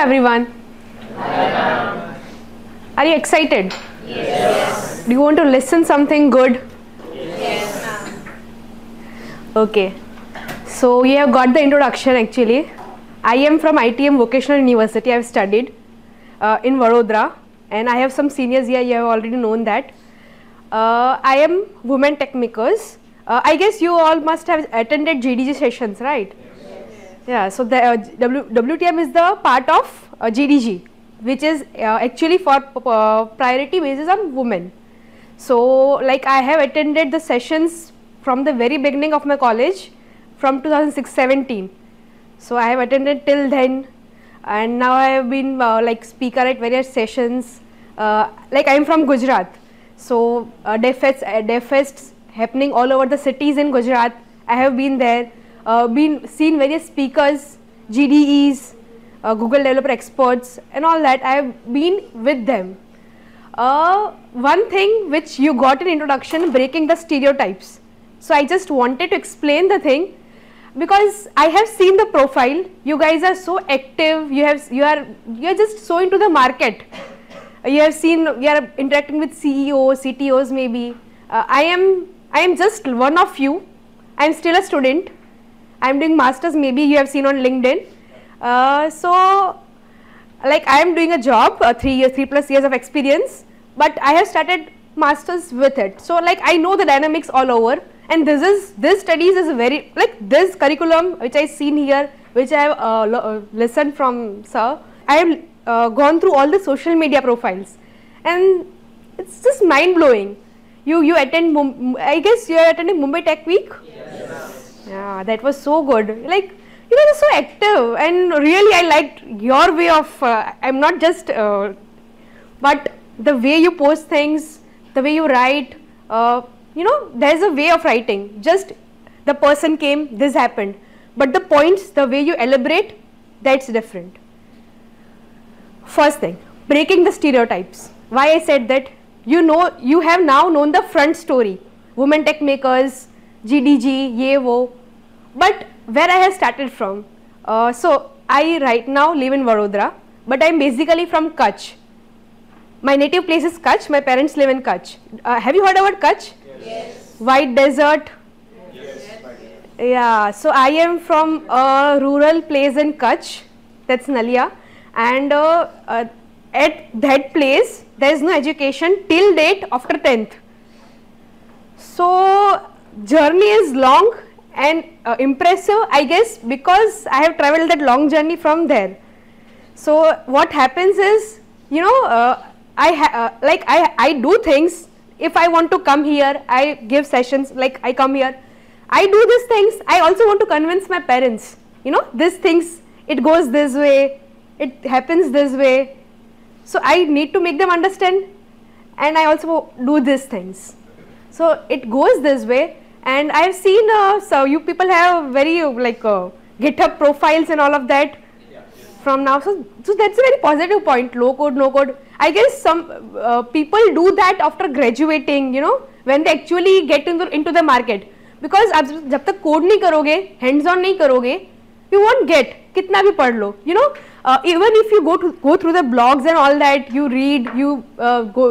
Everyone. Are you excited? Yes. Do you want to listen something good? Yes. Okay. So you have got the introduction actually. I am from ITM Vocational University. I have studied uh, in Vadodara and I have some seniors here. You have already known that. Uh, I am Women Tech Makers. Uh, I guess you all must have attended GDG sessions, right? Yeah, so the uh, WTM is the part of uh, GDG, which is uh, actually for uh, priority basis on women. So, like I have attended the sessions from the very beginning of my college from 2006-17. So, I have attended till then and now I have been uh, like speaker at various sessions. Uh, like I am from Gujarat. So, uh, DevFests, uh, happening all over the cities in Gujarat. I have been there been seen various speakers, GDEs, uh, Google Developer Experts and all that. I have been with them. Uh, one thing which you got in introduction, breaking the stereotypes. So I just wanted to explain the thing because I have seen the profile. You guys are so active. You have you are you are just so into the market. You have seen you are interacting with CEOs, CTOs maybe. Uh, I am I am just one of you. I am still a student I am doing masters maybe you have seen on LinkedIn. Uh, so like I am doing a job, uh, 3 years, 3 plus years of experience, but I have started masters with it. So like I know the dynamics all over and this is, this studies is very, like this curriculum which I seen here, which I have uh, uh listened from sir, I have uh, gone through all the social media profiles and it's just mind blowing. You, you attend, I guess you are attending Mumbai Tech Week? Yeah, that was so good. Like, you know, you're so active and really I liked your way of, uh, I'm not just, uh, but the way you post things, the way you write, uh, you know, there's a way of writing. Just the person came, this happened. But the points, the way you elaborate, that's different. First thing, breaking the stereotypes. Why I said that, you know, you have now known the front story. Women tech makers, GDG, Yevo, but where I have started from, uh, so I right now live in Vadodara, but I am basically from Kutch. My native place is Kutch, my parents live in Kutch. Uh, have you heard about Kutch? Yes. White desert? Yes. Yeah, so I am from a rural place in Kutch, that's Nalia, and uh, uh, at that place there is no education till date after 10th. So journey is long and uh, impressive I guess because I have traveled that long journey from there. So what happens is you know uh, I uh, like I, I do things. If I want to come here I give sessions like I come here. I do these things. I also want to convince my parents. You know these things it goes this way it happens this way. So I need to make them understand. And I also do these things. So it goes this way and I have seen uh, so you people have very uh, like uh, GitHub profiles and all of that yeah. from now. So, so that's a very positive point. Low code, no code. I guess some uh, people do that after graduating. You know when they actually get into into the market because आप जब तक code नहीं करोगे hands on नहीं करोगे you won't get कितना भी पढ़ लो you know uh, even if you go to go through the blogs and all that you read you uh, go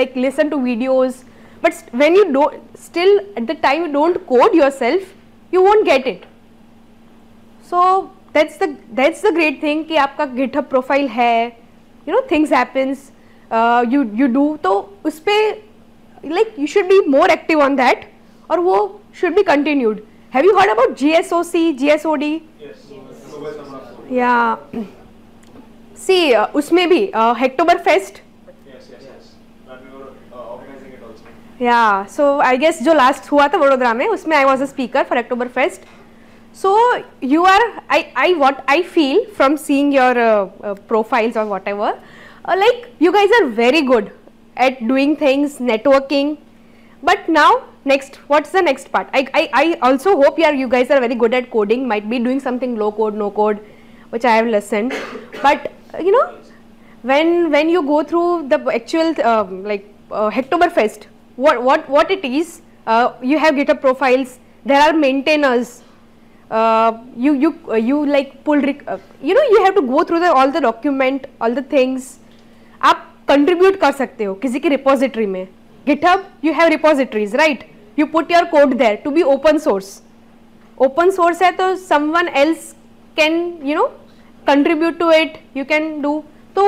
like listen to videos but when you don't still at the time you don't code yourself you won't get it so that's the that's the great thing कि आपका GitHub profile है you know things happens uh, you you do तो उस पर like you should be more active on that और वो should be continued have you heard about GSOC GSOD yes yeah see uh, उसमें भी uh, Hacktober या सो I guess जो last हुआ था वडोदरा में, उसमें I was a speaker for October fest so you are I I what I feel from seeing your profiles और whatever like you guys are very good at doing things networking but now next what is the next part I I I also hope you are you guys are very good at coding might be doing something low code no code which I have lesson but you know when when you go through the actual like Hacktober fest what, what, what it is, uh, you have GitHub profiles, there are maintainers, uh, you you uh, you like pull rec- uh, you know you have to go through the all the document all the things आप contribute कर सकते हो किसी की repository में GitHub you have repositories right you put your code there to be open source open source है तो someone else can you know contribute to it you can do तो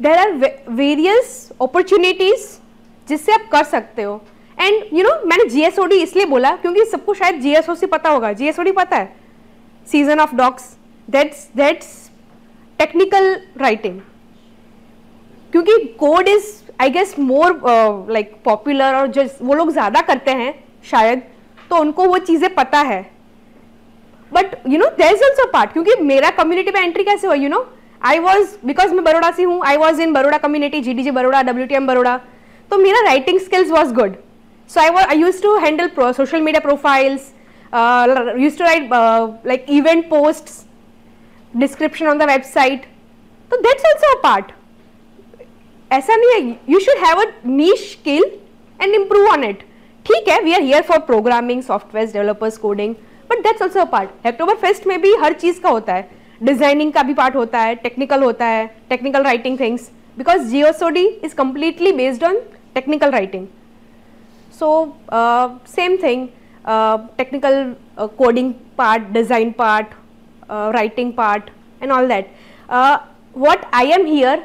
there are various opportunities जिससे आप कर सकते हो। And you know मैंने GSOD इसलिए बोला क्योंकि सबको शायद जीएसओ जीएसओसी पता होगा। जीएसओडी पता है? Season of docs that's that's technical writing क्योंकि code is I guess more like popular और जो वो लोग ज़्यादा करते हैं शायद तो उनको वो चीज़ें पता है। But you know there is also part क्योंकि मेरा कम्युनिटी में एंट्री कैसे हुआ you know I was because मैं बड़ोड़ा से हूँ I was in Baroda community G D G Baroda W T M Baroda तो मेरा writing skills was good so I used to handle pro social media profiles, uh, used to write uh, like event posts, description on the website. So that's also ऐसा नहीं है you should have a niche skill and improve on it ठीक है we are here for programming software developers coding but that's also a part October fest में भी हर चीज़ का होता है. डिज़ाइनिंग का भी पार्ट होता है टेक्निकल होता है technical writing things because GSoD is completely based on technical writing So uh, same thing, uh, technical uh, coding part, design part, writing part and all that. what I am here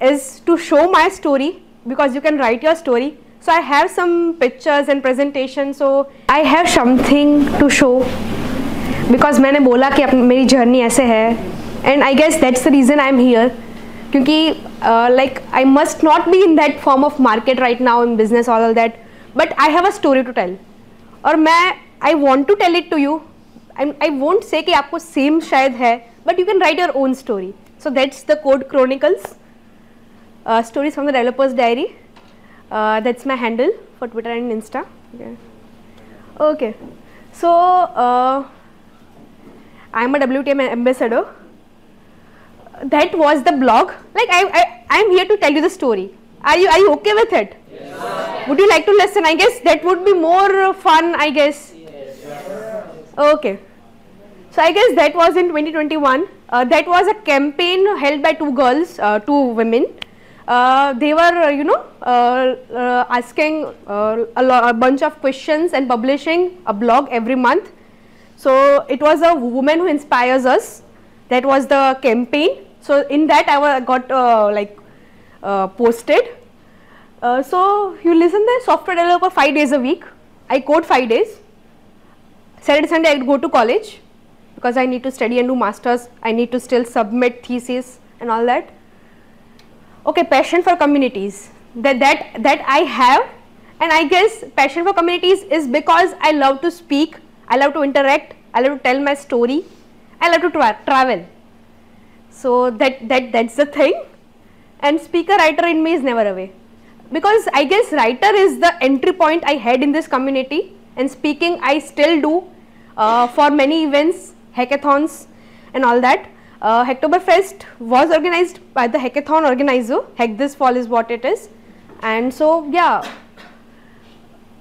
is to show my story because you can write your story. So I have some pictures and presentation. So I have something to show because मैंने बोला कि मेरी journey ऐसे है and I guess that's the reason I am here क्योंकि like I must not be in that form of market right now in business all that but I have a story to tell और मैं I want to tell it to you I won't say कि आपको same शायद है but you can write your own story so that's the code chronicles stories from the developers diary that's my handle for Twitter and Insta okay so I am a W T M ambassador that was the blog like I, I i'm here to tell you the story are you are you okay with it Yes. would you like to listen? I guess that would be more fun, I guess. Yes. Okay. So I guess that was in 2021. Uh, that was a campaign held by two girls, uh, two women. Uh, they were, you know, uh, uh, asking uh, a, a, bunch of questions and publishing a blog every month. So it was a woman who inspires us. That was the campaign. So in that I got like posted uh, so you listen the software developer 5 days a week. I code 5 days. Saturday, Sunday I go to college because I need to study and do masters. I need to still submit thesis and all that. Okay, passion for communities that that that I have and I guess passion for communities is because I love to speak, I love to interact, I love to tell my story, I love to tra travel. So that that that's the thing. And speaker writer in me is never away. Because I guess writer is the entry point I had in this community. And speaking I still do uh, for many events, hackathons and all that. Uh, Hacktoberfest was organized by the hackathon organizer, Hack This Fall is what it is. And so yeah,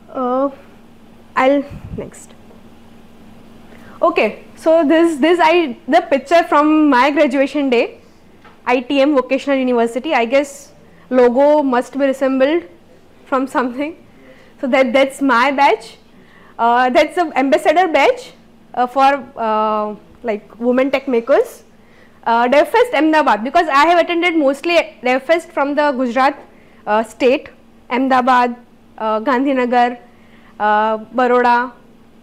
uh, I'll next. Okay, so this this I the picture from my graduation day, ITM Vocational University. I guess logo must be resembled from something. So that that's my badge. Uh, that's the ambassador badge uh, for uh, like women tech makers. Uh, DevFest Ahmedabad because I have attended mostly DevFest from the Gujarat uh, state, Ahmedabad, uh, Gandhinagar, uh, Baroda,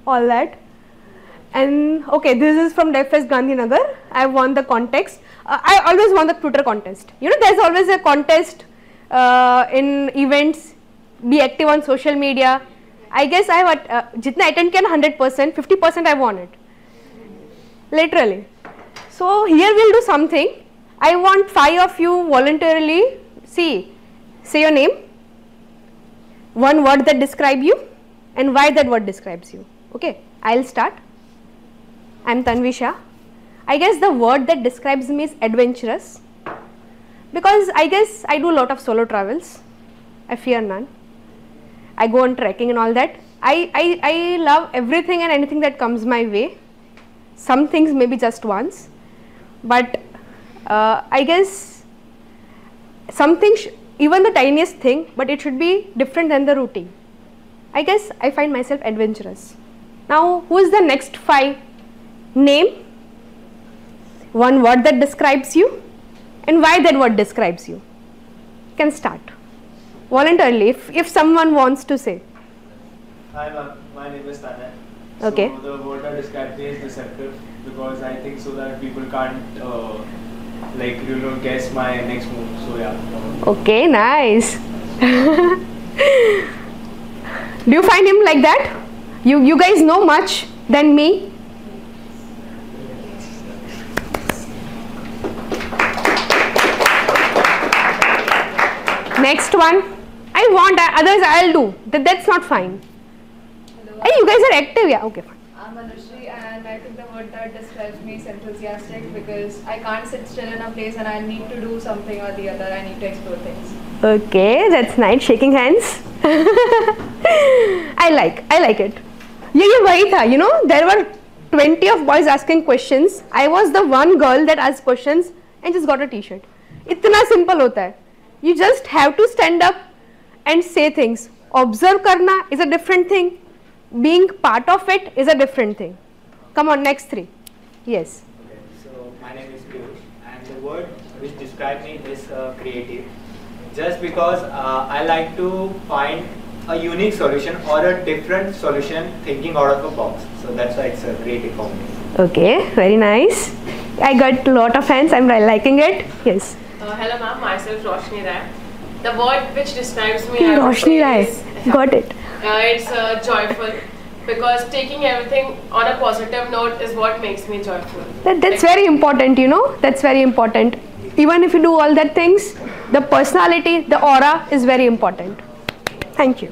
all that. And okay, this is from DevFest Gandhinagar. I won the contest. Uh, I always won the Twitter contest. You know, there's always a contest uh, in events, be active on social media. I guess I have uh, jitna attend kiya 100%, 50% I won it. Literally. So here we'll do something. I want five of you voluntarily. See, say your name, one word that describe you, and why that word describes you. Okay, I'll start. I'm Tanvisha. I guess the word that describes me is adventurous because I guess I do a lot of solo travels. I fear none. I go on trekking and all that. I, I, I love everything and anything that comes my way. some things maybe just once but uh, i guess something even the tiniest thing but it should be different than the routine i guess i find myself adventurous now who is the next five name one word that describes you and why that word describes you can start voluntarily if, if someone wants to say Hi ma'am, my name is Tanay. Okay. So the word that describes me is deceptive because I think so that people can't uh, like you know guess my next move. So yeah. Okay, nice. Do you find him like that? You you guys know much than me. Next one. I want others I'll do. That, that's not fine. Hello, Hey, you guys are active, yeah. Okay, fine. I'm Anushri and I think the word that describes me is enthusiastic because I can't sit still in a place and I need to do something or the other. I need to explore things. Okay, that's nice. Shaking hands. I like, I like it. ये ये वही था, you know, there were 20 of boys asking questions. I was the one girl that asked questions and just got a t-shirt. इतना simple होता है. You just have to stand up and say things. Observe karna is a different thing. Being part of it is a different thing. Come on, next three. Yes. Okay, so my name is Piyush and the word which describes me is uh, creative. Just because uh, I like to find a unique solution or a different solution thinking out of a box. So that's why it's a creative for me. Okay, very nice. I got a lot of hands. I'm liking it. Yes. Uh, hello ma'am, myself Roshni Rai. The word which describes me I Roshni Rai. is- Got it. Uh, it's uh, joyful because taking everything on a positive note is what makes me joyful. That, that's Like- very important, you know. That's very important. Even if you do all that things, the personality, the aura is very important. Thank you.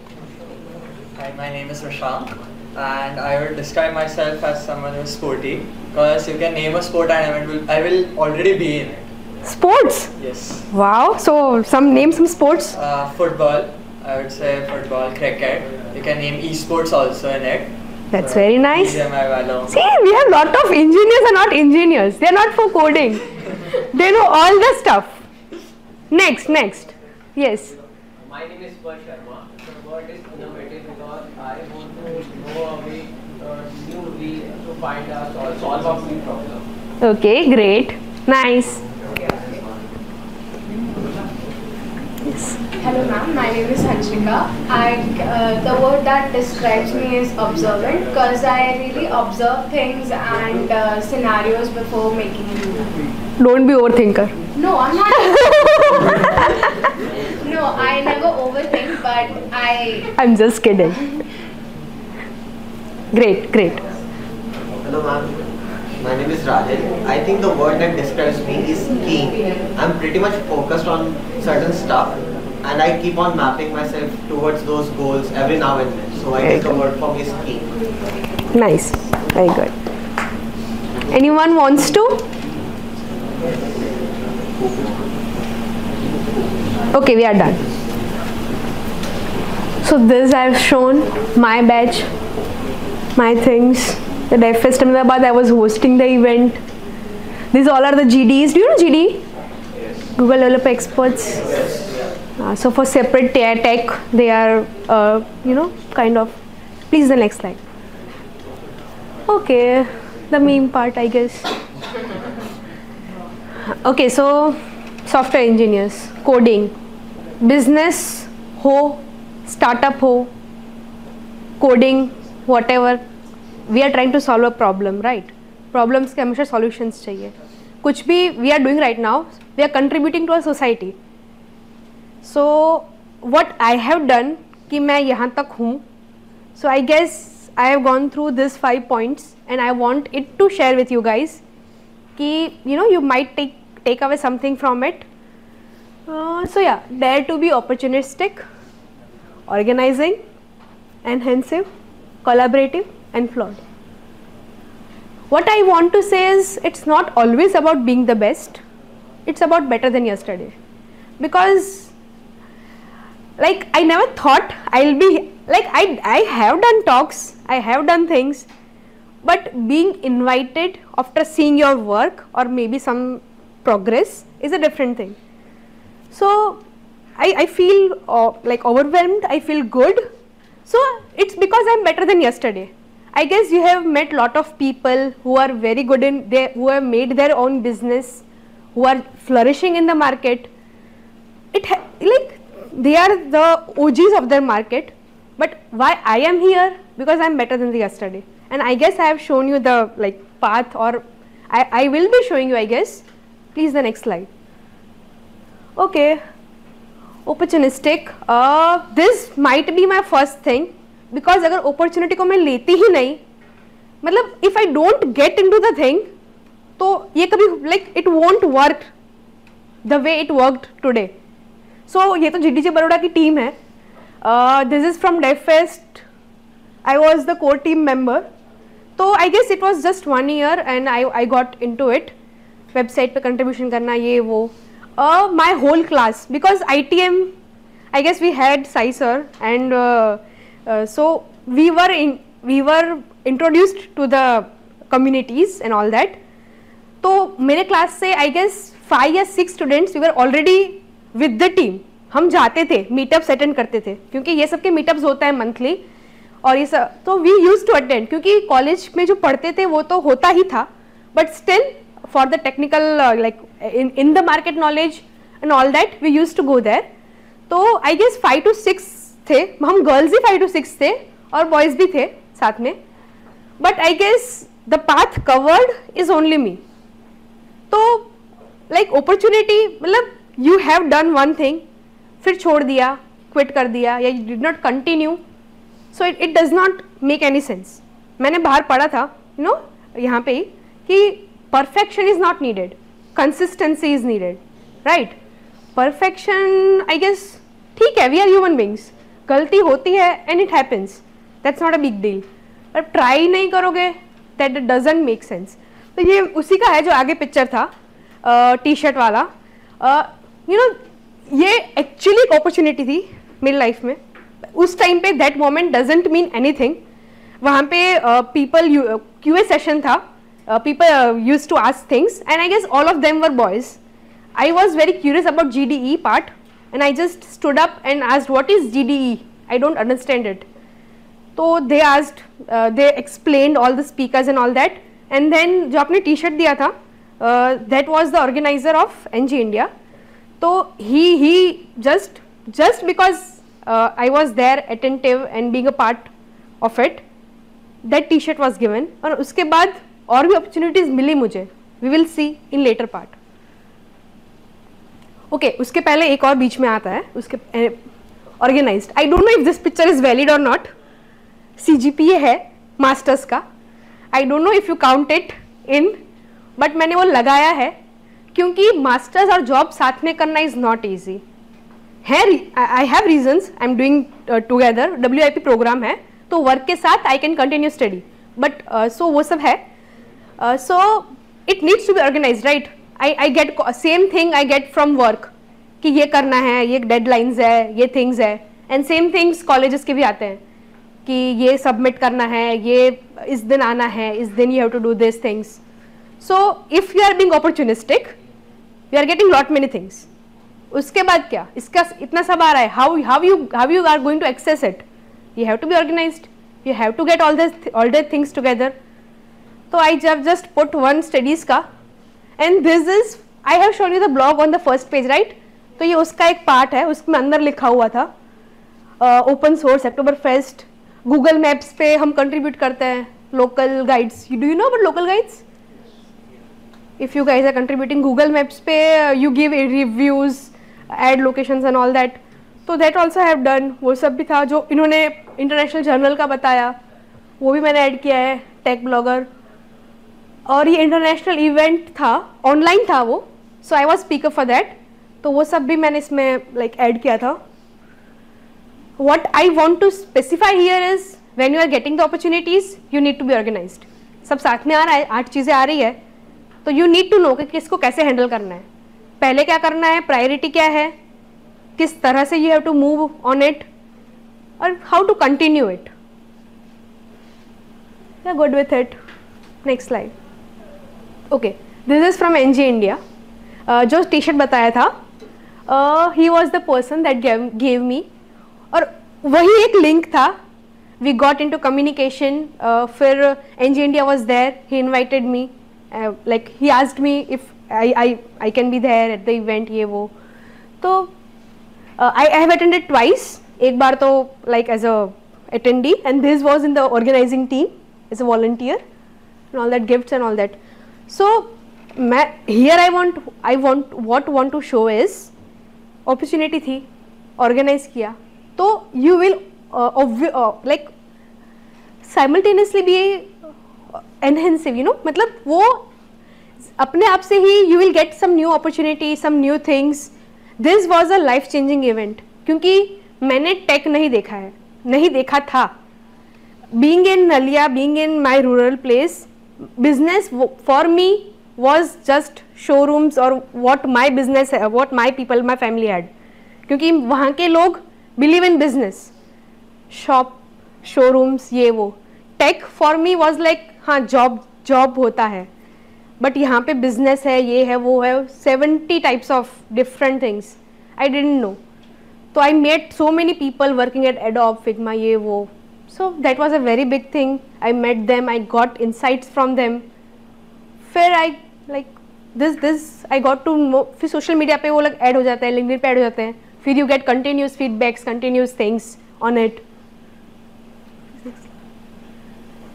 Hi, my name is Rashank and I will describe myself as someone who is sporty because you can name a sport and I will, I will already be in it. Sports. Yes. Wow. So some name some sports. Uh, football, I would say football, cricket. You can name esports also in it. That's very nice. BGMI See, we have lot of engineers are not engineers. They're not for coding. they know all the stuff. Next, next. Yes. My name is Parth Sharma. The word is innovative because I want to know a way, uh, new way to find a solve, solve a new problem. Okay, great. Nice. Hello ma'am, my name is Hanshika and uh, the word that describes me is observant because I really observe things and uh, scenarios before making a move. Don't be overthinker. No, I'm not. no, I never overthink but I I'm just kidding. Great, great. Hello ma'am, my name is Rajan. I think the word that describes me is keen. I'm pretty much focused on certain stuff and I keep on mapping myself towards those goals every now and then. So I guess the word for me is keen. Nice. Very good. Anyone wants to? Okay, we are done. So this I've shown my badge, my things. The DevFest Ahmedabad, I was hosting the event. These all are the GDs. Do you know GD? Google Developer Experts. Uh, so for separate tech, they are, uh, you know, kind of. Please the next slide. Okay, the meme part, I guess. Okay, so software engineers, coding, business ho, startup ho, coding, whatever. We are trying to solve a problem right problems के हमेशा solutions चाहिए। कुछ भी we are doing right now we are contributing to our society so what I have done कि मैं यहाँ तक हूँ। So I guess I have gone through this five points and I want it to share with you guys कि you know you might take take away something from it so या dare to be opportunistic organising enhancive collaborative and flawed. What I want to say is it's not always about being the best. It's about better than yesterday. Because like I never thought I'll be like I I have done talks, I have done things, but being invited after seeing your work or maybe some progress is a different thing so i, I feel uh, like overwhelmed i feel good so it's because i'm better than yesterday i guess you have met lot of people who are very good in they who have made their own business who are flourishing in the market. It like they are the og's of their market but why i am here? Because i'm better than the yesterday. And i guess i have shown you the like path or i, I will be showing you i guess. Please the next slide. Okay. Opportunistic. Uh, this might be my first thing because अगर opportunity को मैं लेती ही नहीं मतलब if I don't get in to the thing तो ये कभी like it won't work the way it worked today. सो ये तो जी बड़ोड़ा की टीम है. This is from dev fest I was the core team member तो I guess it was just one year and I I got in to it website पर contribution करना, ये, वो. My whole class because I T M I guess we had Sai sir and so we were in we were introduced to the communities and all that तो मेरे class से I guess five या six students we were already with the team हम जाते थे meetups attend करते थे, क्योंकि ये सब के मीटअप्स होता है मंथली और ये सब तो वी यूज़ टू अटेंड क्योंकि कॉलेज में जो पढ़ते थे, वो तो होता ही था. But still for the technical like in in the market knowledge and all that we use to go there तो I guess five to six थे, हम गर्ल्स ही फाइव टू सिक्स थे और बॉयज़ भी थे साथ में। But I guess the path covered is only me तो लाइक अपॉर्चुनिटी मतलब you have done one thing फिर छोड़ दिया क्विट कर दिया, या you did not continue so it it does not make any sense मैंने बाहर पढ़ा था यू नो यहाँ पे ही, कि perfection is not needed consistency is needed right perfection I guess ठीक है वी आर ह्यूमन बींग्स गलती होती है and it happens that's not a big deal पर ट्राई नहीं करोगे दैट डजेंट मेक सेंस तो ये उसी का है जो आगे पिक्चर था टी शर्ट वाला. यू नो ये एक्चुअली एक अपॉर्चुनिटी थी मेरी लाइफ में. उस टाइम पे that moment doesn't mean anything वहाँ पे पीपल क्यू ए सेशन था. People use to ask things and I guess all of them were boys I was very curious about G D and I just stood up and asked what is G D E I don't understand it तो they asked they explain all the speakers and all that and then जो आपने T shirt दिया था that was the organiser of N G India तो ही ही just just because I was there attentive and being a part of it that T shirt was given और उसके बाद और भी अपॉर्चुनिटीज़ मिली मुझे. We will see in later part okay okay, उसके पहले एक और बीच में आता है उसके organise I don't know if this picture is valid और not C G P A है मास्टर्स का. I don't know if you count it in but मैंने वो लगाया है क्योंकि मास्टर्स और जॉब साथ में करना इज़ नॉट ईजी है I have reasons I am doing together W I P program है तो वर्क के साथ I can continue study but so वो सब है. So it needs to be organise right I I get same thing I get from work कि ये करना है, ये डेडलाइंस है, ये थिंग्स है. एंड सेम थिंग्स कॉलेजेस के भी आते हैं, कि ये सबमिट करना है, ये इस दिन आना है, इस दिन you have to do this things so if you are being opportunistic you are getting lot many things उसके बाद क्या? इसका इतना सब आ रहा है. How how you how you are going to access it you have to be organise you have to get all this all the things together तो आई जब जस्ट पुट वन स्टडीज़ का and this is I have shown you the blog on the first page right तो ये उसका एक part है, उसमें अंदर लिखा हुआ था। Open source October fest Google maps पे हम कंट्रीब्यूट करते हैं local guides you do you know about local guides if you guys are contributing Google maps पे, you give reviews, add locations and all that. तो also I have done. वो सब भी था जो इन्होंने इंटरनेशनल जर्नल का बताया। वो भी मैंने ऐड किया है टेक ब्लॉगर और ये इंटरनेशनल इवेंट था ऑनलाइन था वो. So I was speaker for that तो वो सब भी मैंने इसमें लाइक like, ऐड किया था. What I want to specify here is when you are getting the opportunities you need to be organize सब साथ में आ रहा है आठ चीज़ें आ रही है. तो यू नीड टू नो कि किसको कैसे हैंडल करना है. पहले क्या करना है? प्रायोरिटी क्या है? किस तरह से you have to move on it और how to continue it good with it next slide okay this is from N G India जो टी शर्ट बताया था he was the person that gave me और वही एक link था we got in to communication फिर N G India was there he invited me like he asked me if I I I can be there at the event ये वो. तो I I have attended twice एक बार तो like as a attendee, and this was in the organizing team, as a volunteer, and all that gifts and all that. So here I want I want what want to show is opportunity थी organize किया तो you will uh, uh, like simultaneously be enhancing you know मतलब वो अपने आप से ही you will get some new opportunity some new things this was a life changing event क्योंकि मैंने टेक नहीं देखा है नहीं देखा था being in Naliya being in my rural place for me was just showrooms और वॉट माई बिज़नेस है what my people my family had क्योंकि वहाँ के लोग believe in business shop showrooms ये वो. Tech for me was like हाँ job job होता है. बट यहाँ पे बिज़नेस है, ये है, वो है seventy types of different things I didn't know तो I met so many people working at Adobe Figma ये वो. So that was a very big thing I met them I got insights from them फिर I like this this I got to know फिर social media पे वो लोग add हो जाते हैं लिंक्डइन पे ऐड हो जाते हैं फिर you get continuous feedbacks continuous things on it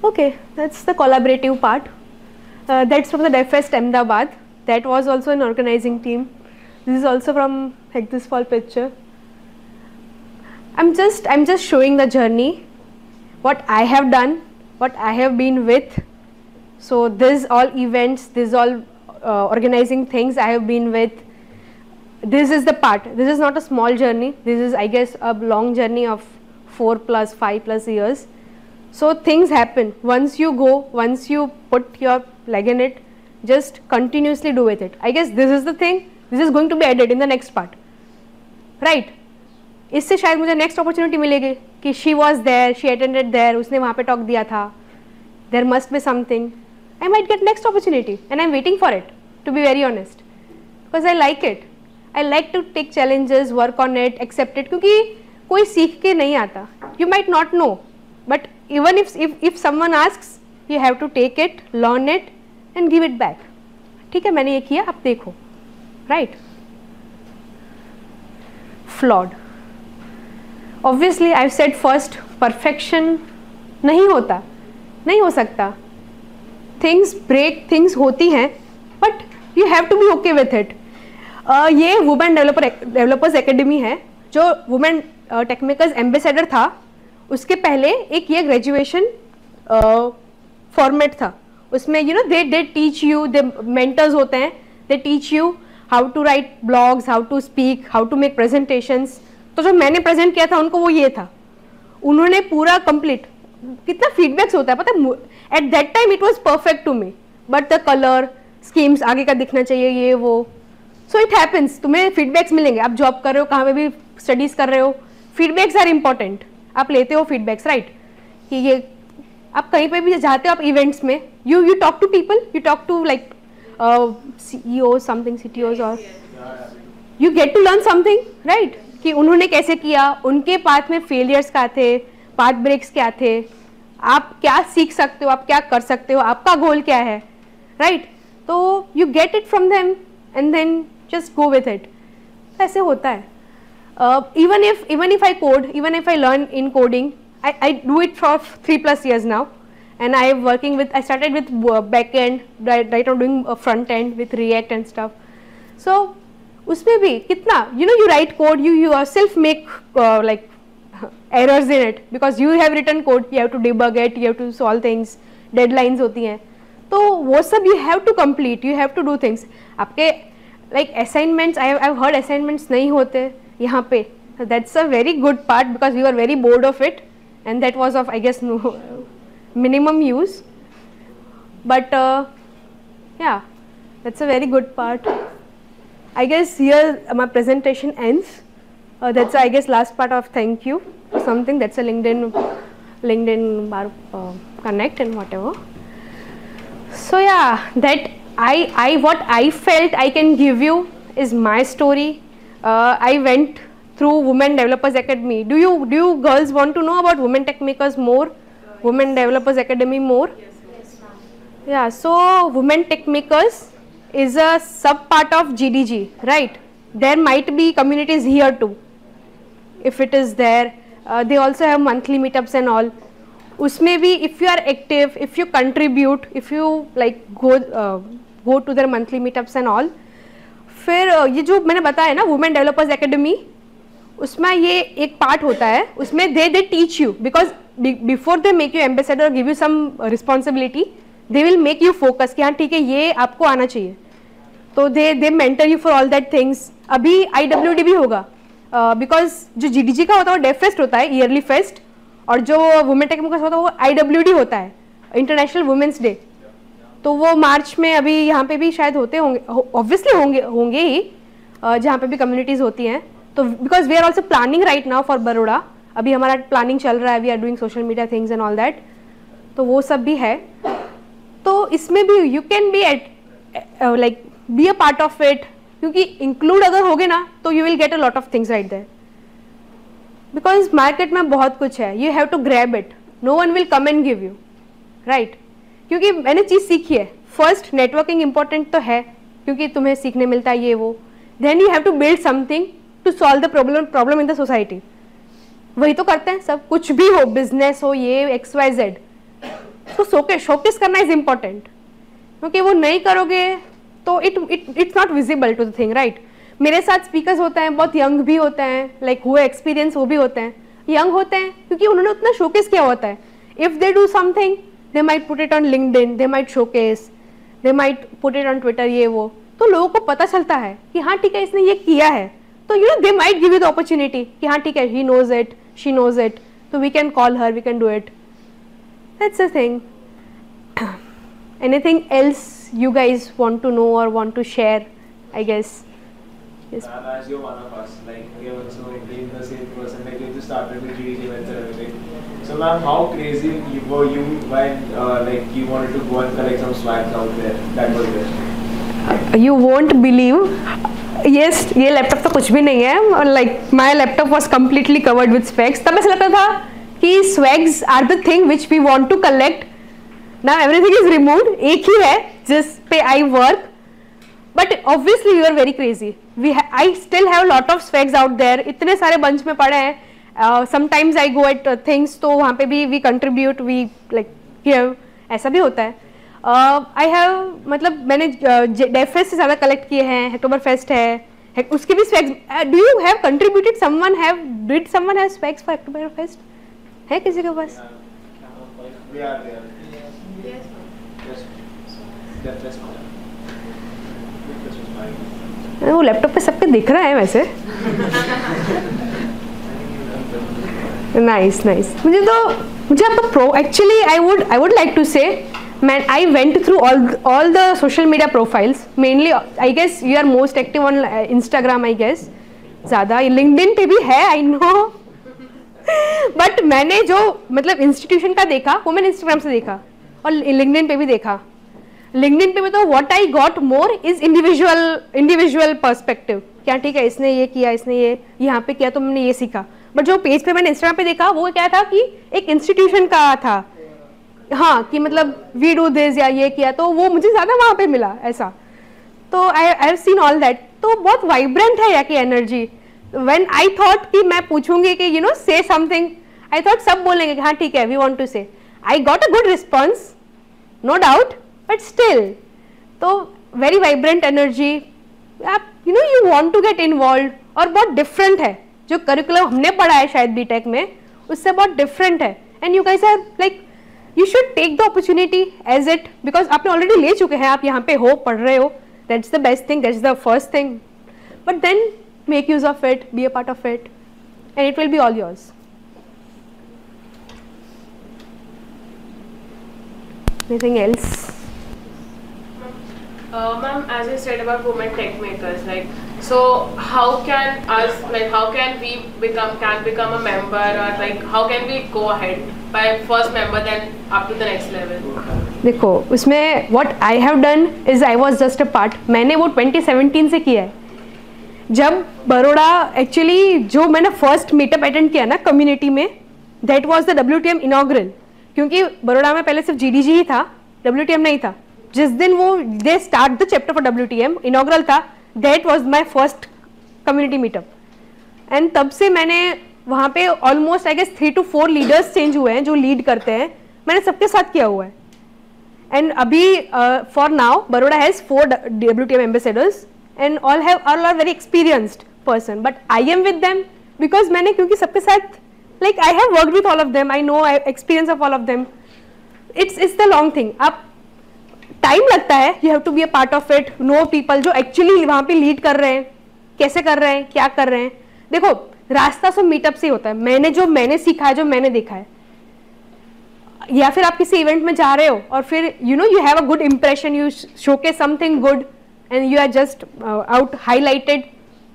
okay that's the collaborative part uh, that's from the DevFest Ahmedabad that was also an organizing team this is also from like this fall picture I'm just I'm just showing the journey what I have done what I have been with so this all events this all uh, organizing things I have been with this is the part this is not a small journey this is I guess a long journey of 4 plus 5 plus years so things happen once you go once you put your leg in it just continuously do with it i guess this is the thing this is going to be added in the next part right इससे शायद मुझे next opportunity मिलेगी कि she was there she attended there उसने वहाँ पे talk दिया था। There must be something I might get next opportunity and I am waiting for it to be very honest because I like it I like to take challenges work on it accept it क्योंकि कोई सीख के नहीं आता। You might not know but even if if someone asks, you have to take it, learn it, and give it back. ठीक है, मैंने ये किया, आप देखो। Right right? Flawed obviously I said first perfection नहीं होता, नहीं हो सकता। थिंग्स ब्रेक थिंग्स होती हैं but you have to be okay with it ये वुमेन डेवलपर डेवलपर्स एकेडमी है, जो वुमेन टेक्निकल्स एम्बेसडर था, उसके पहले एक ये ग्रेजुएशन फॉर्मेट था। उसमें you know they they teach you they mentors होते हैं they teach you how to write blogs how to speak how to make presentations तो जो मैंने प्रेजेंट किया था उनको वो ये था। उन्होंने पूरा कंप्लीट कितना फीडबैक्स होता है पता है at that time it was perfect to me but the colour schemes आगे का दिखना चाहिए ये वो। सो इट हैपन्स तुम्हें फीडबैक्स मिलेंगे। आप जॉब कर रहे हो कहाँ पे भी स्टडीज़ कर रहे हो फीडबैक्स आर इंपॉर्टेंट आप लेते हो फीडबैक्स राइट कि ये आप कहीं पे भी जाते हो आप इवेंट्स में you you talk to people you talk to like C E O something C T और you get to learn something right कि उन्होंने कैसे किया, उनके पाथ में फेलियर्स क्या थे पाथ ब्रेक्स क्या थे, आप क्या सीख सकते हो, आप क्या कर सकते हो, आपका गोल क्या है राइट तो you get it from them and then just go with it ऐसे होता है। Even if even if I code even if I learn in coding I I do it for three plus years now and I am working with I started with back end doing front end with React and stuff so उसमें भी कितना you know you write code you you yourself make like errors in it because you have written code you have to debug it you have to solve things deadlines होती हैं। तो वो सब you have to complete you have to do things आपके like assignments I I heard assignments नहीं होते यहाँ पे। That's a very good part because you are very bored of it and that was of I guess no minimum use but yeah that's a very good part I guess here my presentation ends. Uh, that's I guess last part of thank you something. That's a LinkedIn LinkedIn bar uh, connect and whatever. So yeah that i i what i felt i can give you is my story. Uh, i went through women developers academy. Do you do you girls want to know about women tech makers more? Women developers academy more? Yeah so women tech makers is a sub part of gdg right there might be communities here too if it is there uh, they also have monthly meetups and all उसमें भी if you are active if you contribute if you like go uh, go to their monthly meetups and all फिर uh, ये जो मैंने बताया ना women developers academy उसमें ये एक पार्ट होता है उसमें they they teach you because before they make you ambassador give you some responsibility they will make you focus कि हाँ ठीक है ये आपको आना चाहिए। तो they they mentor you for all that things अभी आई डब्ल्यू डी भी होगा। बिकॉज़ uh, जो जी डी जी का होता है वो डेफ फेस्ट होता है ईयरली फेस्ट और जो वुमेन टेक का होता है वो आई डब्ल्यू डी होता है इंटरनेशनल वुमेंस डे तो वो मार्च में अभी यहाँ पे भी शायद होते होंगे ऑब्वियसली होंगे होंगे ही uh, जहाँ पे भी कम्युनिटीज़ होती हैं। तो because we are also planning right now for Baroda अभी हमारा प्लानिंग चल रहा है we are doing social media things and all that तो वो सब भी है। तो इसमें भी you can be at like be a part of it क्योंकि इंक्लूड अगर होगे ना तो you will get a lot of things right there because market में बहुत कुछ है you have to grab it no one will come and give you right क्योंकि मैंने चीज़ सीखी है. फ़र्स्ट नेटवर्किंग इंपॉर्टेंट तो है, क्योंकि तुम्हें सीखने मिलता है ये वो. Then you have to build something to solve the problem problem in the society वही तो करते हैं सब. कुछ भी हो बिज़नेस हो, ये एक्स वाई जेड तो शोके शोकेस करना इज़ इंपॉर्टेंट क्योंकि वो नहीं करोगे तो it it it's not visible to the thing right मेरे साथ स्पीकर्स होते हैं, बहुत यंग भी होते हैं लाइक हुए एक्सपीरियंस वो भी होते हैं। यंग होते हैं, क्योंकि उन्होंने उतना शोकेस किया होता है। If they do something they might put it on LinkedIn they might showcase they might put it on Twitter ये, वो। तो लोगों को पता चलता है कि हाँ ठीक है, इसने ये किया है। तो you know they might give you the opportunity कि हाँ ठीक है he knows it she knows it तो we can call her we can do it That's a thing anything else you guys want to know or want to share i guess yes And as you're one of us, like we are also being the same person, like you just started with GD events and everything. So ma'am, how crazy you were you when uh, like you wanted to go and collect some swags out there? That was there. you won't believe yes ये laptop तो कुछ भी नहीं है like my laptop was completely covered with swags तब ऐसा लगता था कि swags are the thing which we want to collect now everything is removed. एक ही है जिस पे I work but obviously you are very crazy we I still have lot of swags out there. इतने सारे बंच में पड़े हैं. Sometimes I go at uh, तो वहाँ पे भी we contribute we like give. ऐसा भी होता है. आई uh, हैव मतलब मैंने डेफ फेस्ट से ज़्यादा कलेक्ट किए हैं. अक्टूबर फेस्ट है, उसके भी swags do you have contributed someone have did someone have swags for October fest है किसी के पास. वो लैपटॉप पे सबके दिख रहा है वैसे। नाइस नाइस मुझे तो मुझे आपका pro actually I would I would like to say मैं I went through all all the social media profiles mainly I guess you are most active on Instagram I guess ज़्यादा LinkedIn पे भी है I know but मैंने जो मतलब institution का देखा, वो मैंने इंस्टाग्राम से देखा और लिंकडिन पे भी देखा। लिंकडिन पे भी तो what I got more is individual individual perspective क्या ठीक है, इसने ये किया, इसने ये, यहाँ पे किया तो मैंने ये सीखा। बट जो पेज पे मैंने इंस्टाग्राम पे देखा, वो क्या था कि एक इंस्टीट्यूशन का था। हाँ कि मतलब वी डू दिस या ये किया तो वो मुझे ज़्यादा वहाँ पे मिला, ऐसा। तो I I have seen all that तो बहुत वाइब्रेंट है यहाँ की एनर्जी व्हेन आई थॉट कि मैं पूछूँगी कि you know say something I thought सब बोलेंगे हाँ ठीक है we want to say I got a good response no doubt but still तो वेरी वाइब्रेंट एनर्जी आप you know you want to get involve और बहुत डिफरेंट है. जो करिकुलम हमने पढ़ा है शायद बीटेक में, उससे बहुत डिफरेंट है. And you are like you should take the opportunity as it because आपने ऑलरेडी ले चुके हैं, आप यहाँ पे हो, पढ़ रहे हो that's the best thing that's the first thing but then make use of it, be a part of it, and it will be all yours. Anything else? Uh, ma'am, as you said about women tech makers, like, so how can us, like, how can we become, can become a member, or like, how can we go ahead by first member, then up to the next level? देखो उसमें what I have done is I was just a part मैंने वो 2017 से किया है जब Baroda actually जो मैंने फ़र्स्ट मीटअप अटेंड किया ना कम्युनिटी में that was the W T M inaugural क्योंकि बड़ोड़ा में पहले सिर्फ़ जी डी जी ही था डब्ल्यू टी एम नहीं था। जिस दिन वो they start the chapter for W T M inaugural था that was my first community meetup and तब से मैंने वहाँ पे almost I guess three two four leaders change हुए हैं, जो लीड करते हैं। मैंने सबके साथ किया हुआ है। एंड अभी for now Baroda has four W T M ambassadors and all have all are very experienced person but I am with them because मैंने, क्योंकि सबके साथ like I have work with all of them I know experience of all of them it's it's the long thing आप time लगता है. You have to be a part of it know people जो actually वहाँ पे lead कर रहे हैं. कैसे कर रहे हैं? क्या कर रहे हैं? देखो, रास्ता सब मीटअप से होता है. मैंने जो, मैंने सीखा है, जो मैंने देखा है. या फिर आप किसी इवेंट में जा रहे हो और फिर you know you have a good impression you show के something good and you are just out highlighted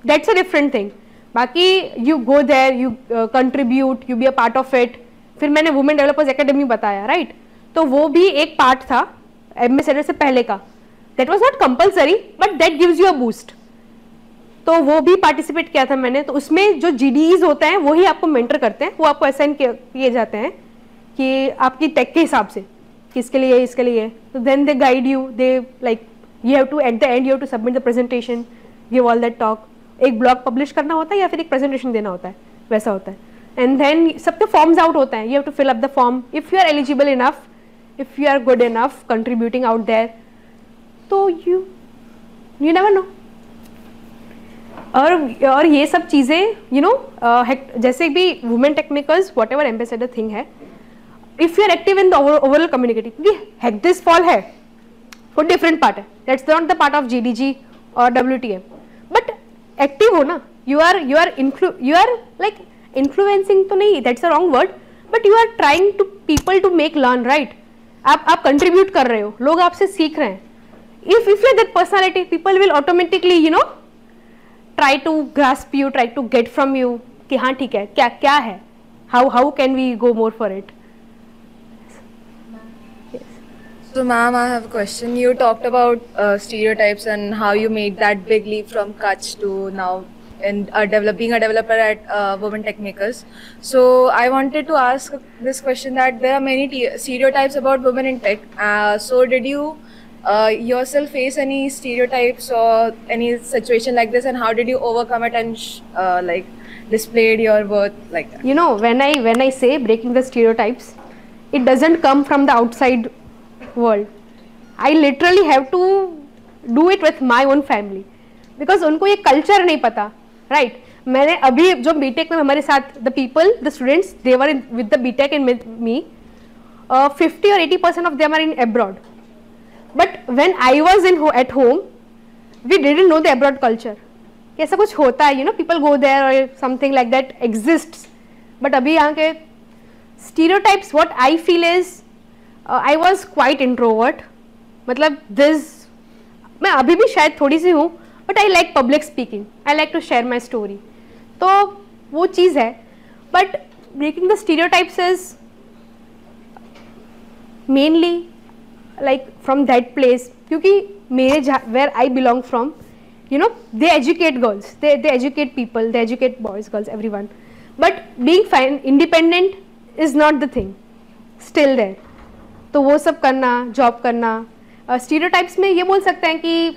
that's a different thing बाकी you go there you contribute you be a part of it फिर मैंने women developers academy बताया right right? तो वो भी एक part था एम एस से पहले का। That was not compulsory but that gives you a boost तो वो भी पार्टिसिपेट किया था मैंने। तो उसमें जो जी होते हैं वही आपको मेंटर करते हैं, वो आपको असाइन किए जाते हैं कि आपकी टेक के हिसाब से, किसके लिए इसके लिए तो then they guide you they like you have to at the end you have to submit the presentation give all that talk एक ब्लॉग पब्लिश करना होता है या फिर एक प्रेजेंटेशन देना होता है? वैसा होता है। एंड देन सबके फॉर्म्स आउट होते हैं। You have to fill up the form if you are eligible enough if you are good enough contributing out there तो यू you never know. और और ये सब चीज़ें यू नो जैसे भी women technicals whatever ambassador thing है if you are active in the overall community क्योंकि हैक दिस फॉल है। वो डिफरेंट पार्ट है। That's not the part of G D G और W T M but active हो ना? You are you are influ you are like influencing तो नहीं that's a wrong word but you are trying to people to make learn right आप आप contribute कर रहे हो, लोग आपसे सीख रहे हैं। If if you that personality people will automatically you know try to grasp you try to get from you कि हाँ ठीक है, क्या क्या है? How how can we go more for it So, ma'am, I have a question. You talked about uh, stereotypes and how you made that big leap from Kutch to now in uh, develop, being a developer at uh, Women Techmakers. So I wanted to ask this question that there are many stereotypes about women in tech. Uh, so did you uh, yourself face any stereotypes or any situation like this, and how did you overcome it and sh- uh, like displayed your worth like that? You know, when I when I say breaking the stereotypes, it doesn't come from the outside world. I literally have to do it with my own family because उनको ये culture नहीं पता right? मैंने अभी जो BTech में हमारे साथ the people the students they were with the BTech in me fifty और eighty percent of them are in abroad but when I was in at home we didn't know the abroad culture ऐसा कुछ होता है you know people go there और something like that exist but अभी यहाँ के stereotypes what I feel is I was quite introvert मतलब this मैं अभी भी शायद थोड़ी सी हूँ but I like public speaking I like to share my story तो वो चीज़ है. But breaking the stereotypes is mainly like from that place क्योंकि मेरे where I belong from you know they educate girls they they educate people they educate boys girls everyone but being fine independent is not the thing still there तो वो सब करना job करना। Stereotypes uh, में ये बोल सकते हैं कि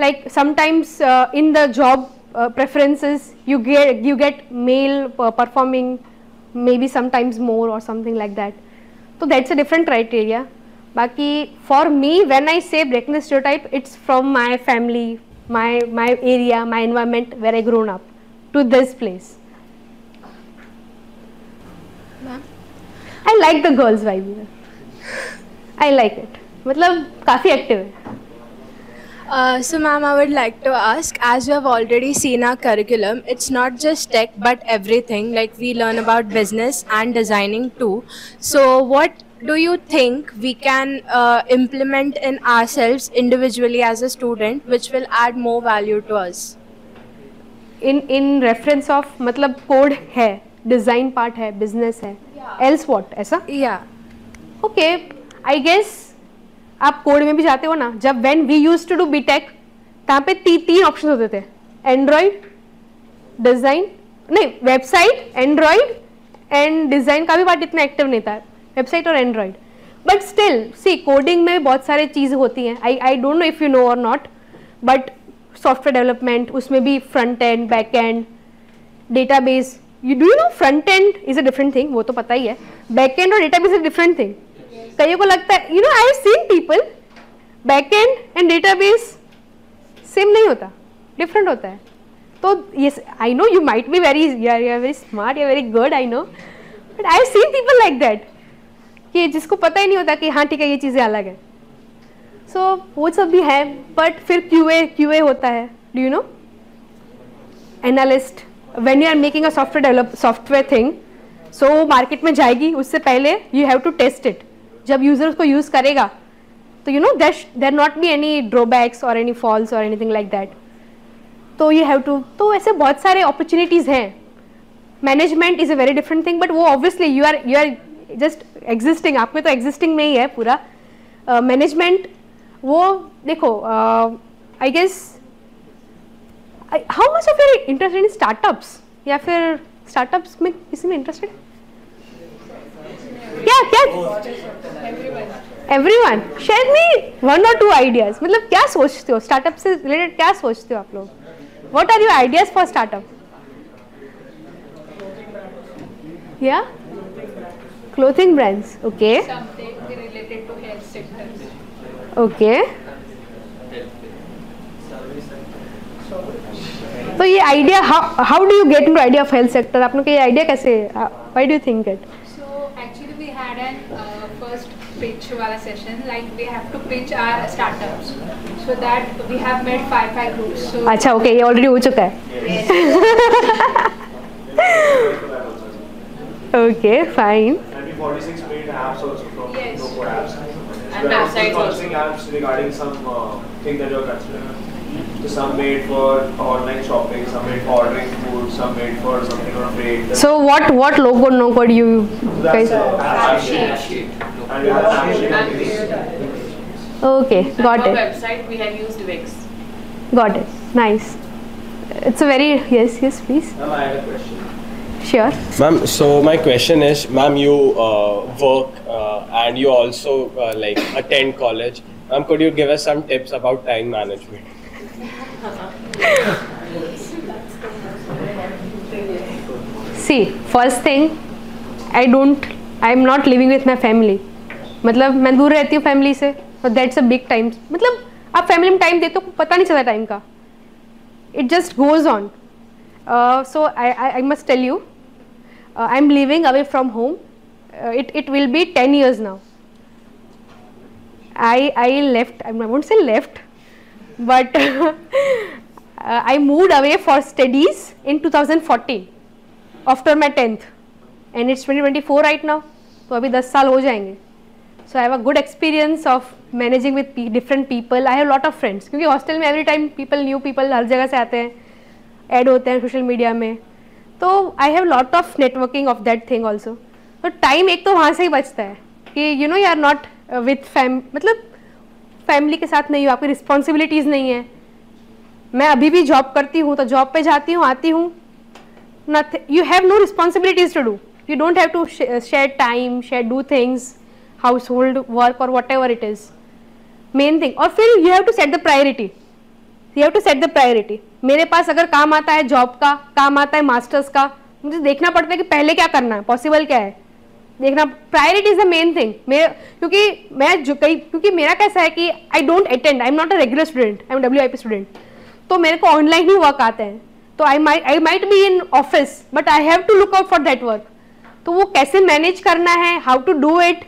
like sometimes in the job preferences you get you get male performing may be sometimes more और समथिंग लाइक दैट तो दैट्स अ डिफरेंट क्राइटेरिया बाकी for me when I say breaking stereotype it's from my family my my area my environment where I grown up to this place I like the girls vibe you I like it मतलब काफ़ी active है। So ma'am I would like to ask as you have already seen a curriculum it's not just tech but everything like we learn about business and designing too so what do you think we can implement in our self individually as a student which will add more value to us in in reference of मतलब code है design part है business है else what ऐसा? या okay I guess आप code में भी जाते हो ना जब when we use to do B tech तहाँ पे ती, तीन ऑप्शन होते थे। एंड्रॉइड डिज़ाइन नहीं वेबसाइट एंड्रॉइड एंड डिज़ाइन का भी पार्ट इतना एक्टिव नहीं था। वेबसाइट और Android but still C coding में बहुत सारे चीज़ें होती हैं। I I don't know if you know और नॉट बट सॉफ्टवेयर डेवलपमेंट उसमें भी front end back end database you do you know front end is a different thing वो तो पता ही है। बैक एंड और डेटाबेस इज़ डिफरेंट थिंग कईयों को लगता है you know I seen people back end and database same नहीं होता डिफरेंट होता है. तो yes I know you might be very you are very smart you very good I know but I seen people like that कि जिसको पता ही नहीं होता कि हाँ ठीक है ये चीज़ें अलग है। सो so, वो सब भी है बट फिर क्यू ए क्यू ए होता है do you know analyst when you are making a software develop software thing so market में जाएगी उससे पहले you have to test it जब यूज़र उसको यूज़ करेगा तो you know there there not be any drawbacks और एनी फॉल्स और एनीथिंग लाइक दैट तो यू हैव टू तो ऐसे बहुत सारे अपॉर्चुनिटीज़ हैं। Management is a very different thing but वो obviously you are you are just existing आप में तो एग्जिस्टिंग में ही है पूरा। मैनेजमेंट uh, वो देखो I guess how much of your interested in startups या फिर स्टार्टअप्स में किसी में इंटरेस्टेड क्या क्या everyone share me one और टू आइडियाज़ मतलब क्या सोचते हो? स्टार्टअप से रिलेटेड क्या सोचते हो आप लोग? What are your ideas for startup या क्लोथिंग ब्रांड्स sector okay. तो ये idea how do you get in idea of health sector आप लोग ये आइडिया कैसे why do think it had an uh, first pitch wala session like we have to pitch our startups so that we have made five five groups so अच्छा okay ये already हो चुका है okay fine And we've already made apps also from Yes. no code apps. And we are websites also also. launching apps regarding some uh, thing that you're considering. some made for online shopping, some made for ordering food, some made for something on trade. So what what logo no code you guys? Okay, got it. website we have used Wix. Got it. Nice. It's a very yes yes please. Ma'am, I have a question. Sure. Ma'am, so my question is, ma'am, you uh, work uh, and you also uh, like attend college. Ma'am, could you give us some tips about time management? See first thing I don't I am not living with my family मतलब मैं दूर रहती हूँ family से और that's a big time मतलब आप family में टाइम देते हो पता नहीं चलता टाइम का. It just goes on so I I must tell you I am living away from home it it will be ten years now I I left. I won't say left, but uh, I moved away for studies in 2014 after my 10th, and it's 2024 right now. तो अभी 10 साल हो जाएँगे. So I have a good experience of managing with different people I have lot of friends क्योंकि hostel में every time people new people हर जगह से आते हैं ऐड होते हैं सोशल मीडिया में. तो I have lot of networking of that thing also तो टाइम एक तो वहाँ से ही बचता है कि you know you are not with fam मतलब फैमिली के साथ नहीं हो, आपकी रिस्पॉन्सिबिलिटीज़ नहीं है। मैं अभी भी जॉब करती हूँ तो जॉब पे जाती हूँ, आती हूँ। Not you have no responsibilities to do you don't have to sh- time share do things household work और or ever it is main thing और फिर you have to set the priority you have to set the priority मेरे पास अगर काम आता है job का, काम आता है मास्टर्स का, मुझे देखना पड़ता है कि पहले क्या करना है पॉसिबल क्या है। देखना priority is the main thing मेरे क्योंकि मैं जो कई, क्योंकि मेरा कैसा है कि I don't attend I am not a regular student I am W I P student तो मेरे को ऑनलाइन ही वर्क आते हैं. तो I might I might be in office but I have to look out for that work तो वो कैसे मैनेज करना है how to do it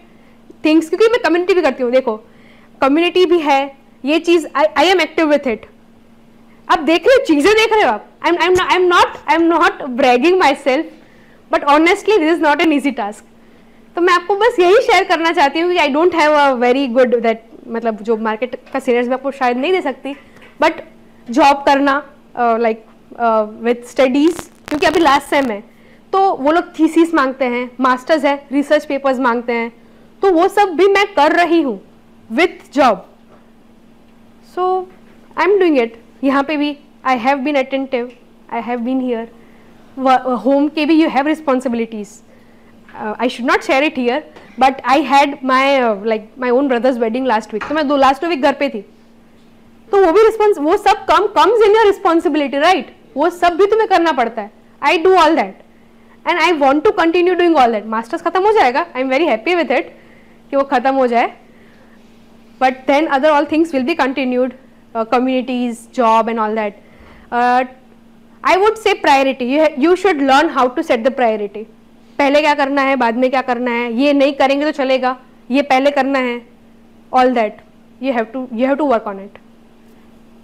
things क्योंकि मैं कम्युनिटी भी करती हूँ, देखो कम्युनिटी भी है, ये चीज़ I am active with it आप देख रहे हो, चीज़ें देख रहे हो आप? I am I am not I am not bragging my self but honestly this is not an easy task तो मैं आपको बस यही शेयर करना चाहती हूँ कि I don't have a very good that मतलब जो मार्केट का सीनियर्स मैं आपको शायद नहीं दे सकती बट जॉब करना लाइक विथ स्टडीज़ क्योंकि अभी लास्ट सेम है तो वो लोग थीसिस मांगते हैं मास्टर्स है रिसर्च पेपर्स मांगते हैं तो वो सब भी मैं कर रही हूँ with job so I am doing it यहाँ पे भी I have been attentive I have been here home के भी you have responsibilities I should not share it here but I had my like my own brother's wedding last week तो मैं दो last week घर पे थी। तो वो भी रिस्पॉन्स वो सब come comes in your responsibility right वो सब भी तुम्हें करना पड़ता है। I do all that and I want to continue doing all that masters खत्म हो जाएगा। I am very happy with it कि वो खत्म हो जाए। But then other all things will be continued communities job and all that. Uh, i would say priority. You, you should learn how to set the priority. पहले क्या करना है बाद में क्या करना है? ये नहीं करेंगे तो चलेगा। ये पहले करना है। All that you have to you have to work on it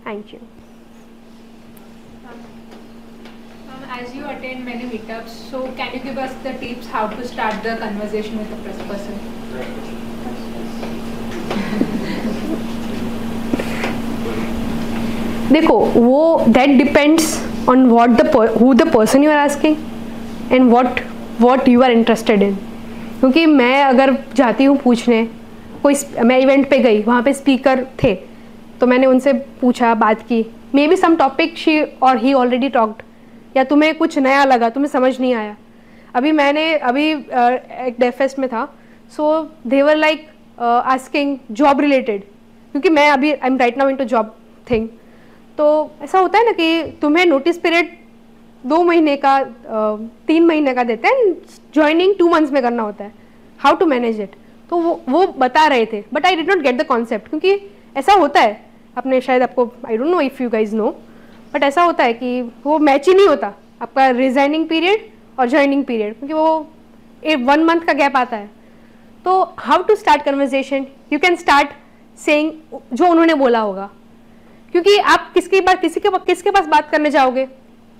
thank you as देखो वो that depends on what the person you are asking and what what you are interested in क्योंकि मैं अगर जाती हूँ पूछने, कोई मैं इवेंट पे गई, वहाँ पे स्पीकर थे तो मैंने उनसे पूछा, बात की। Maybe some topic she और ही ऑलरेडी टॉक्ड या तुम्हें कुछ नया लगा, तुम्हें समझ नहीं आया। अभी मैंने, अभी एक डेफेस्ट में था so they were like asking job related क्योंकि मैं अभी I am right now into job thing तो ऐसा होता है ना कि तुम्हें नोटिस पीरियड दो महीने का तीन महीने का देते हैं ज्वाइनिंग टू मंथ्स में करना होता है। हाउ टू मैनेज इट तो वो वो बता रहे थे but I did not get the concept क्योंकि ऐसा होता है। अपने शायद आपको I don't know if you guys know but ऐसा होता है कि वो मैच ही नहीं होता, आपका रिजाइनिंग पीरियड और ज्वाइनिंग पीरियड क्योंकि वो एक वन मंथ का गैप आता है। तो how to start conversation you can start saying जो उन्होंने बोला होगा। क्योंकि आप किसके पास, किसी के, किसके पास बात करने जाओगे?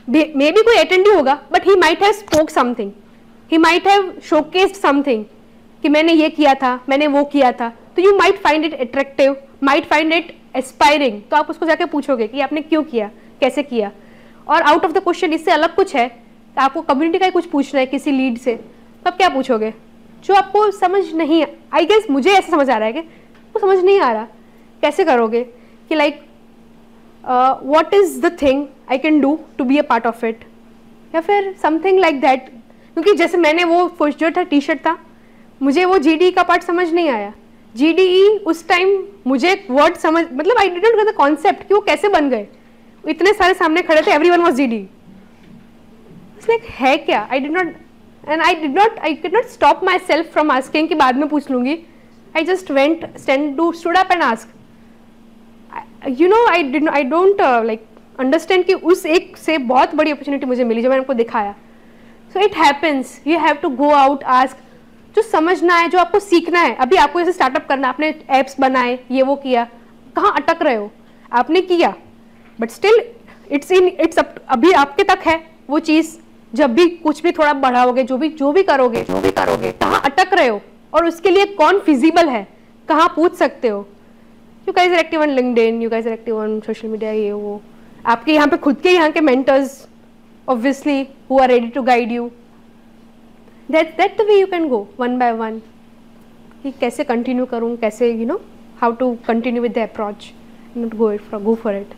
मे बी कोई अटेंड ही होगा but he might have spoke something he might have showcased something कि मैंने ये किया था मैंने वो किया था. तो you might find it attractive might find it aspiring तो आप उसको जाके पूछोगे कि आपने क्यों किया कैसे किया? और आउट ऑफ़ द क्वेश्चन इससे अलग कुछ है तो आपको कम्युनिटी का ही कुछ पूछना है किसी लीड से. तो आप क्या पूछोगे? जो आपको समझ नहीं आई गेस मुझे ऐसा समझ आ रहा है कि वो समझ नहीं आ रहा. कैसे करोगे? कि like like, what is the thing I can do to be a part of it या फिर समथिंग लाइक दैट क्योंकि जैसे मैंने वो जो था टी शर्ट था, मुझे वो जी का पार्ट समझ नहीं आया. जी e उस टाइम मुझे एक वर्ड समझ मतलब आई गेट द कॉन्सेप्ट कि वो कैसे बन गए. इतने सारे सामने खड़े थे every one was G D like है क्या? I did not and I did not I did not stop myself from asking कि बाद में पूछ लूँगी. I just went stand to stood up and ask you know I I don't like understand कि उस एक से बहुत बड़ी अपॉर्चुनिटी मुझे मिली जो मैंने आपको दिखाया। So it happens you have to go out ask जो समझना है, जो आपको सीखना है, अभी आपको जैसे स्टार्टअप करना आपने एप्स बनाए, ये वो किया, कहाँ अटक रहे हो? आपने किया। But still it's in it's अभी आपके तक है वो चीज़। जब भी कुछ भी थोड़ा बढ़ाओगे, जो भी जो भी करोगे, जो भी करोगे, कहाँ अटक रहे हो? और उसके लिए कौन फिजिबल है? कहाँ पूछ सकते हो? You guys active on LinkedIn you guys active on social media ये वो। आपके यहाँ पे, खुद के यहाँ के mentors obviously who are ready to guide you that that the way you can go one by one कि कैसे कंटिन्यू करूँ, कैसे you know how to continue with the approach not go it go for it